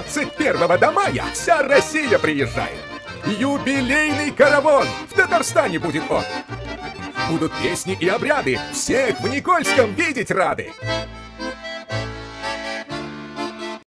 21 до мая вся Россия приезжает. Юбилейный караван! В Татарстане будет он! Будут песни и обряды, всех в Никольском видеть рады!